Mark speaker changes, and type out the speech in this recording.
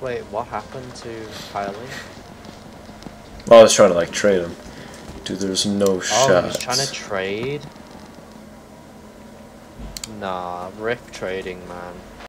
Speaker 1: Wait, what happened to Kylie?
Speaker 2: Well, I was trying to like trade him. Dude, there's no
Speaker 1: Oh,
Speaker 2: shots.
Speaker 1: he's trying to trade? Nah, rip trading, man.